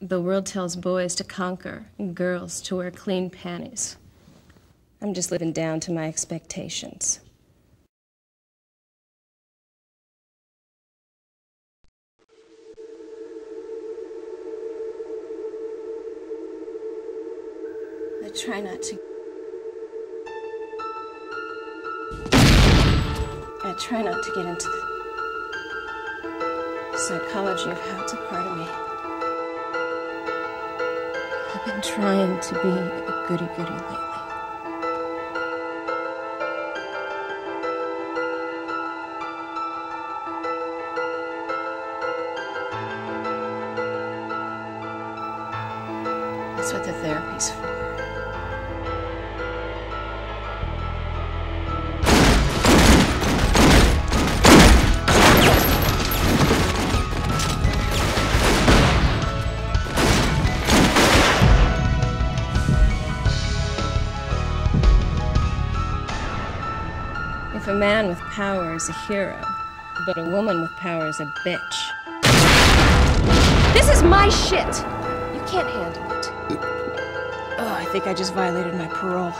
The world tells boys to conquer, and girls to wear clean panties. I'm just living down to my expectations. I try not to. I try not to get into the psychology of how it's a part of me. I've been trying to be a goody goody lately. That's what the therapy's for. If a man with power is a hero, but a woman with power is a bitch. This is my shit! You can't handle it. Oh, I think I just violated my parole.